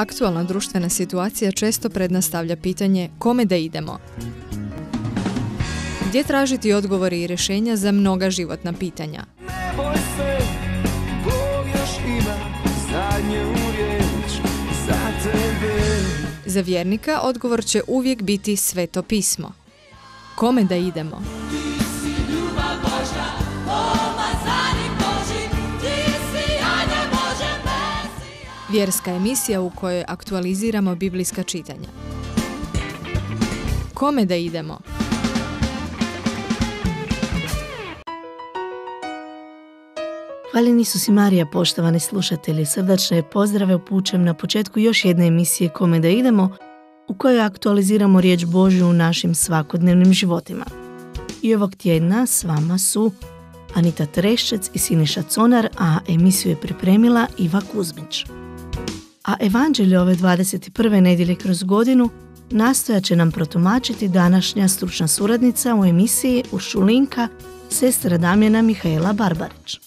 Aktualna društvena situacija često prednastavlja pitanje kome da idemo. Gdje tražiti odgovori i rješenja za mnoga životna pitanja? za vjernika odgovor će uvijek biti sveto pismo. Kome da idemo? Vjerska emisija u kojoj aktualiziramo biblijska čitanja. Kome da idemo? Hvaljeni su si Marija, poštovani slušatelji, srdačne pozdrave upućujem na početku još jedne emisije Kome da idemo, u kojoj aktualiziramo riječ Božju u našim svakodnevnim životima. I ovog tjedna s vama su Anita Treščec i Siniša Conar, a emisiju je pripremila Iva Kuzmić. A evanđelje ove 21. nedjelje kroz godinu nastoja će nam protumačiti današnja stručna suradnica u emisiji Uršulinka, sestra Damjana Mihaela Barbarić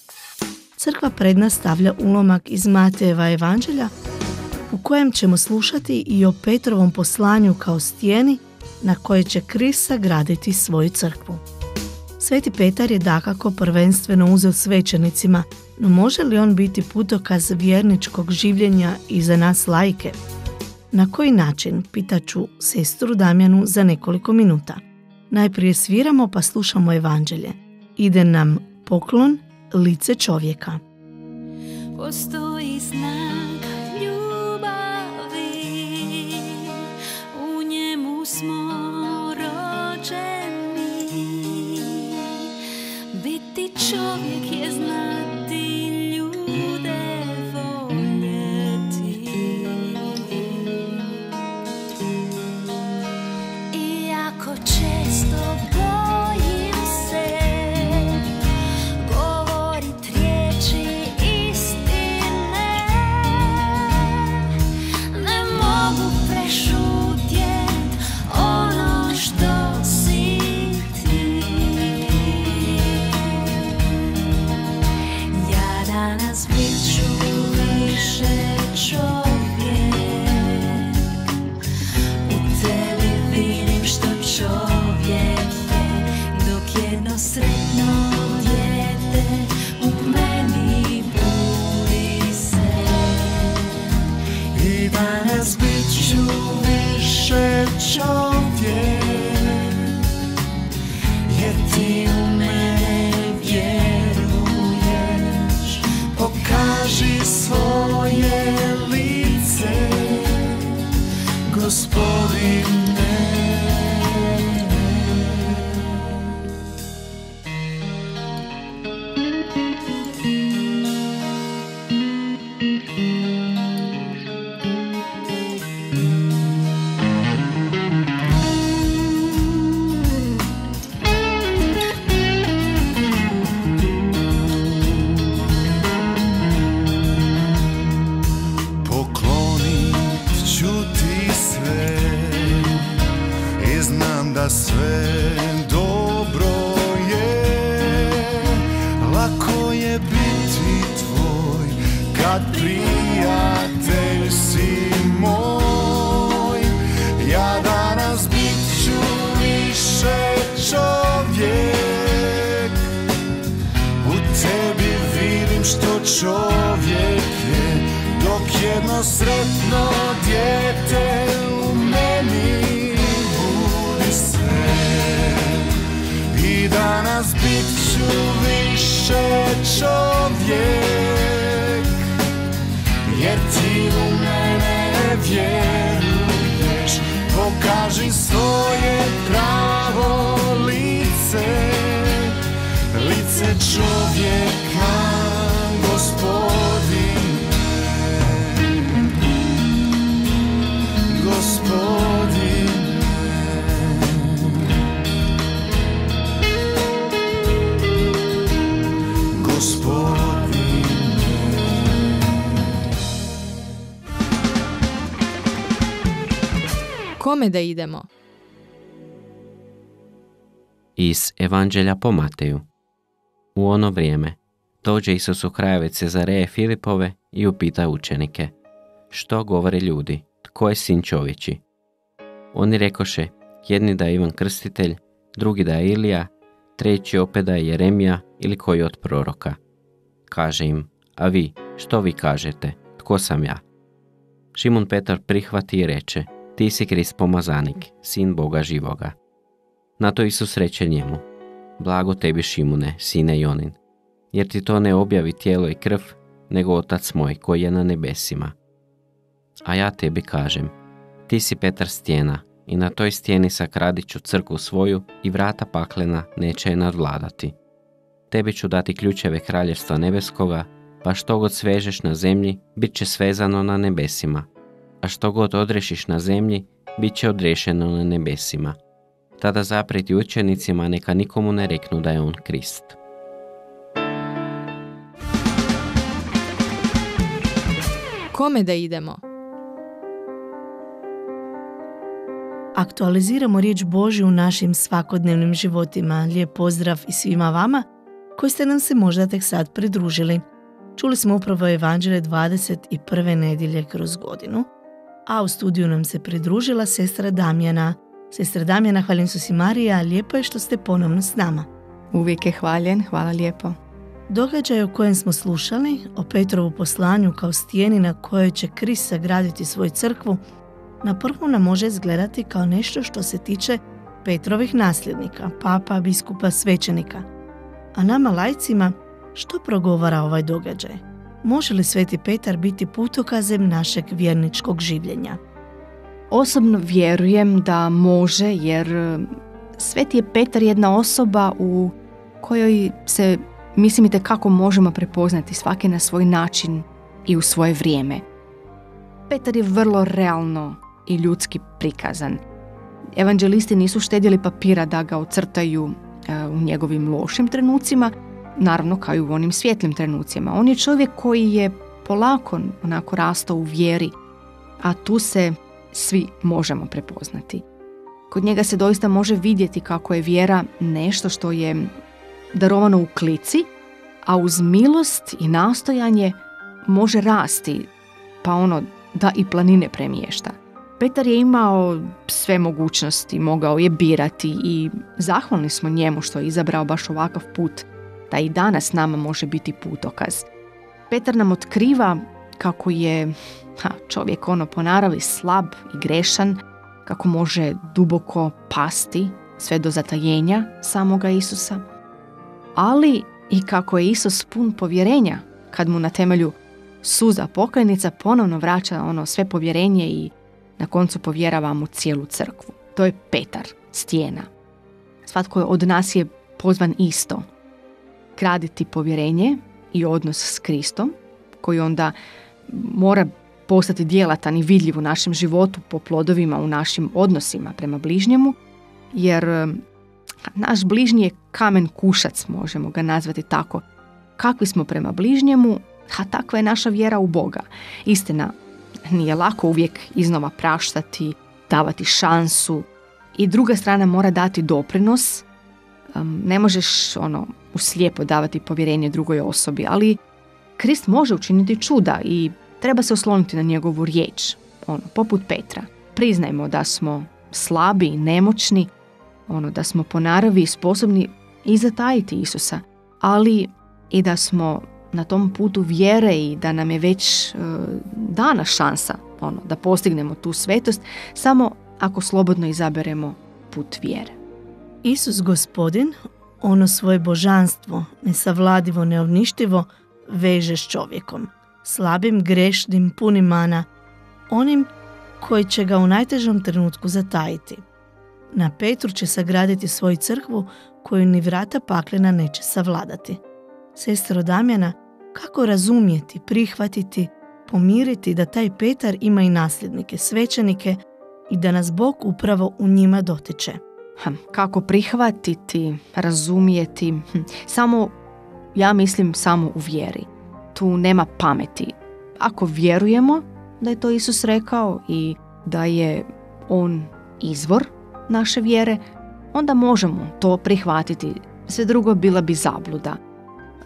crkva pred nas stavlja ulomak iz Matejeva evanđelja u kojem ćemo slušati i o Petrovom poslanju kao stijeni na koje će Krista graditi svoju crkvu. Sveti Petar je dakako prvenstveno uzeo svećenicima, no može li on biti putokaz vjerničkog življenja i za nas lajke? Na koji način, pitaću sestru Damjanu za nekoliko minuta. Najprije sviramo pa slušamo evanđelje. Ide nam poklon lice čovjeka. Postoji znak ljubavi, u njemu smo rođeni. Biti čovjek da sve dobro je. Lako je biti tvoj Kad prijatelj si moj. Ja danas bit ću više čovjek. U tebi vidim što čovjek je Dok jedno sretno dijete danas bit ću više čovjek Jer ti u mene vjeruješ. Pokaži svoje pravo lice lice čovjeka, gospodine, Kome da idemo? Iz Evanđelja po Mateju. U ono vrijeme dođe Isus u krajeve Cezareje Filipove i upita učenike što govore ljudi, tko je sin čovječi? Oni rekoše, jedni da je Ivan Krstitelj, drugi da je Ilija, treći opet da je Jeremija ili koji od proroka. Kaže im, a vi, što vi kažete, tko sam ja? Šimon Petar prihvati i reče, ti si Krist pomazanik, sin Boga živoga. Na to Isus reče njemu, blago tebi Šimune, sine Jonin, jer ti to ne objavi tijelo i krv, nego otac moj koji je na nebesima. A ja tebi kažem, ti si Petar stijena i na toj stijeni sakradit ću crkvu svoju i vrata paklena neće je nadvladati. Tebi ću dati ključeve kraljevstva nebeskoga, pa što god svežeš na zemlji, bit će svezano na nebesima, a što god odrešiš na zemlji, bit će odrešeno na nebesima. Tada zapreti učenicima neka nikomu ne reknu da je on Krist. Kome da idemo? Aktualiziramo riječ Božju u našim svakodnevnim životima. Lijep pozdrav i svima vama koji ste nam se možda tek sad pridružili. Čuli smo upravo evanđelje 21. nedjelje kroz godinu, a u studiju nam se pridružila sestra Damjana. Sestra Damjana, hvalim su si Marija, lijepo je što ste ponovno s nama. Uvijek je hvaljen, hvala lijepo. Događaj o kojem smo slušali, o Petrovu poslanju kao stijeni na kojoj će Krist sagraditi svoju crkvu, na prvu nam može izgledati kao nešto što se tiče Petrovih nasljednika, papa, biskupa, svećenika. A nama lajcima, što progovara ovaj događaj? Može li Sveti Petar biti putokazem našeg vjerničkog življenja? Osobno vjerujem da može jer e, Sveti je Petar jedna osoba u kojoj se mislim i kako možemo prepoznati svaki na svoj način i u svoje vrijeme. Petar je vrlo realno i ljudski prikazan. Evanđelisti nisu štedjeli papira da ga ocrtaju e, u njegovim lošim trenucima, naravno kao i u onim svjetlim trenucima. On je čovjek koji je polako onako rastao u vjeri, a tu se svi možemo prepoznati. Kod njega se doista može vidjeti kako je vjera nešto što je darovano u klici, a uz milost i nastojanje može rasti, pa ono da i planine premješta. Petar je imao sve mogućnosti, mogao je birati i zahvalni smo njemu što je izabrao baš ovakav put, da i danas nama može biti putokaz. Petar nam otkriva kako je ha, čovjek ono po naravi slab i grešan, kako može duboko pasti sve do zatajenja samoga Isusa, ali i kako je Isus pun povjerenja kad mu na temelju suza pokajnica ponovno vraća ono sve povjerenje i na koncu povjerava mu cijelu crkvu. To je Petar, stijena. Svatko od nas je pozvan isto. Graditi povjerenje i odnos s Kristom, koji onda mora postati djelatan i vidljiv u našem životu po plodovima u našim odnosima prema bližnjemu, jer naš bližnji je kamen kušac, možemo ga nazvati tako. Kakvi smo prema bližnjemu, a takva je naša vjera u Boga. Istina, nije lako uvijek iznova praštati, davati šansu i druga strana mora dati doprinos. Ne možeš ono uslijepo davati povjerenje drugoj osobi, ali Krist može učiniti čuda i treba se osloniti na njegovu riječ, ono, poput Petra. Priznajmo da smo slabi i nemoćni, ono da smo po naravi sposobni i zatajiti Isusa, ali i da smo na tom putu vjere i da nam je već e, dana šansa ono, da postignemo tu svetost samo ako slobodno izaberemo put vjere. Isus gospodin, ono svoje božanstvo, nesavladivo, neovništivo, veže s čovjekom. Slabim, grešnim, punim mana, onim koji će ga u najtežom trenutku zatajiti. Na Petru će sagraditi svoju crkvu koju ni vrata paklena neće savladati. Sestro Damjana, kako razumjeti, prihvatiti, pomiriti da taj Petar ima i nasljednike, svećenike i da nas Bog upravo u njima dotiče. Hm, kako prihvatiti, razumijeti, hm, samo, ja mislim samo u vjeri. Tu nema pameti. Ako vjerujemo da je to Isus rekao i da je On izvor naše vjere, onda možemo to prihvatiti. Sve drugo bila bi zabluda.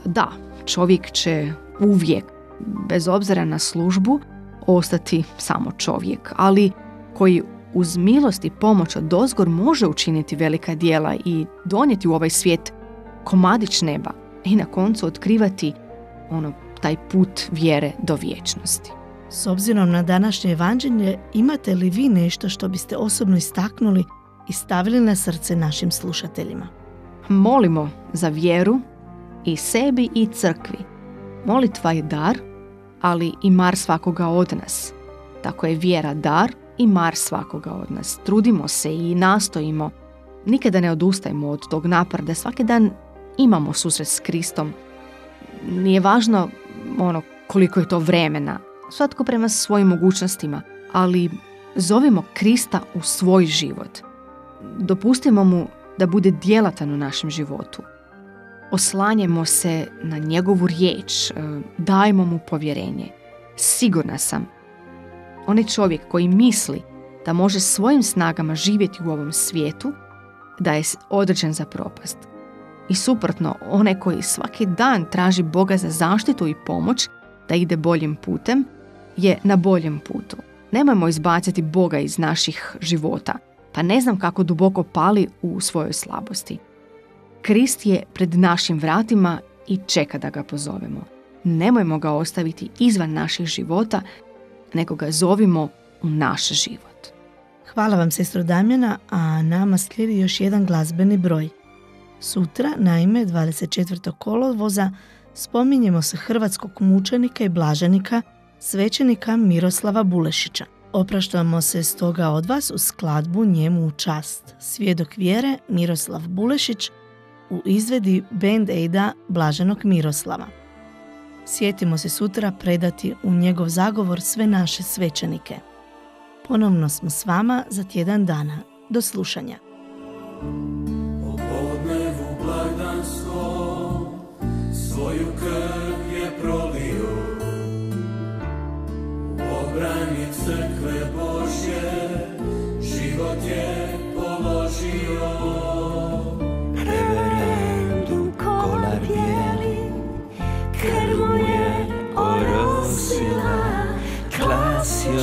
Da, čovjek će uvijek, bez obzira na službu, ostati samo čovjek, ali koji uz milost i pomoć od dozgor može učiniti velika dijela i donijeti u ovaj svijet komadić neba i na koncu otkrivati ono taj put vjere do vječnosti. S obzirom na današnje evanđelje, imate li vi nešto što biste osobno istaknuli i stavili na srce našim slušateljima? Molimo za vjeru i sebi i crkvi. Molitva je dar, ali i mar svakoga od nas. Tako je vjera dar i mar svakoga od nas. Trudimo se i nastojimo. Nikada ne odustajemo od tog napora da svaki dan imamo susret s Kristom. Nije važno ono koliko je to vremena. Svatko prema svojim mogućnostima, ali zovimo Krista u svoj život. Dopustimo mu da bude djelatan u našem životu. Oslanjemo se na njegovu riječ, e, dajmo mu povjerenje. Sigurna sam, onaj čovjek koji misli da može svojim snagama živjeti u ovom svijetu, da je određen za propast. I suprotno, onaj koji svaki dan traži Boga za zaštitu i pomoć da ide boljim putem, je na boljem putu. Nemojmo izbaciti Boga iz naših života, pa ne znam kako duboko pali u svojoj slabosti. Krist je pred našim vratima i čeka da ga pozovemo. Nemojmo ga ostaviti izvan naših života, nego ga zovimo u naš život. Hvala vam, sestro Damjana, a nama slijedi još jedan glazbeni broj. Sutra, naime, 24. kolovoza, spominjemo se hrvatskog mučenika i blaženika, svećenika Miroslava Bulešića. Opraštamo se stoga od vas u skladbu njemu u čast. Svjedok vjere Miroslav Bulešić u izvedi Band Aida Blaženog Miroslava. Sjetimo se sutra predati u njegov zagovor sve naše svećenike. Ponovno smo s vama za tjedan dana. Do slušanja.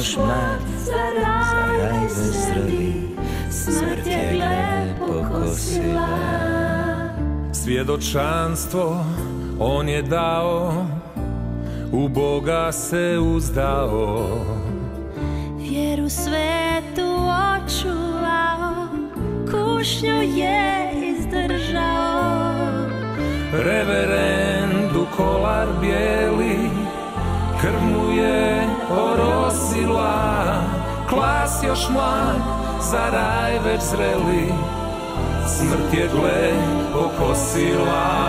Još mlad za raj bezdravi smrt je gle pokosila Svjedočanstvo on je dao, u Boga se uzdao. Vjeru svetu očuvao, kušnju je izdržao. Reverendu kolar bijeli, krv mu je orosila. Klas još mlad, za raj već zreli, smrt je gle pokosila.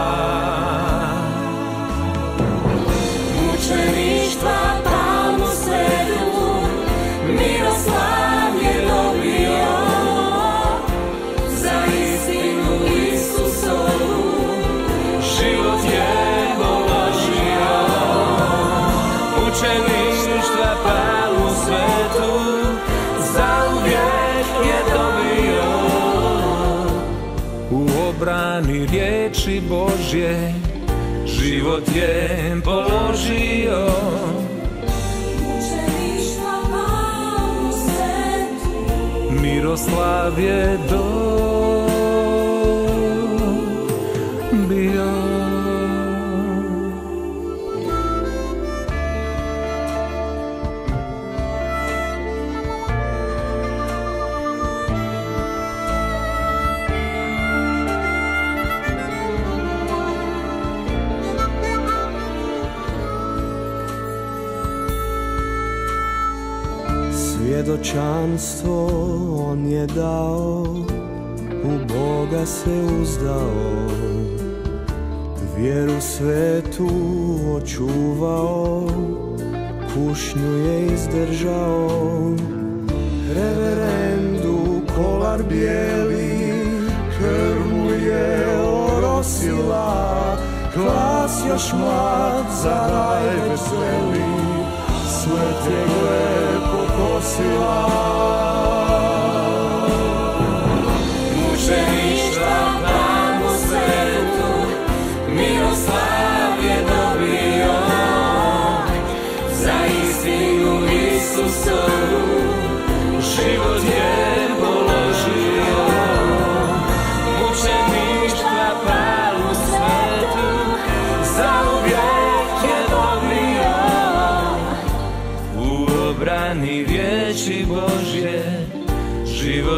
Mučeništva U obrani riječi Božje, život je položio. Miroslav je dobio. Svjedočanstvo on je dao, u Boga se uzdao, vjeru svetu očuvao, kušnju je izdržao. Reverendu kolar bijeli, krv mu je orosila, glas još mlad za raj veseli, smrt je pokosila.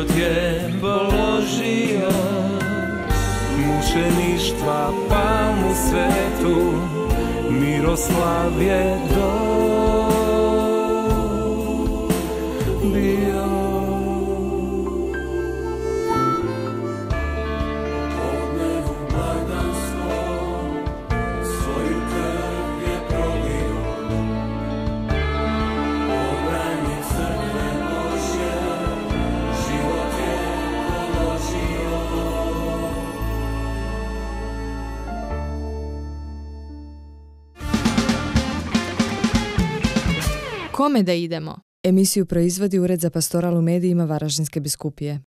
Je položio. Mučeništva palmu svetu. Miroslav je dobio Kome da idemo? Emisiju proizvodi Ured za pastoral u medijima Varaždinske biskupije.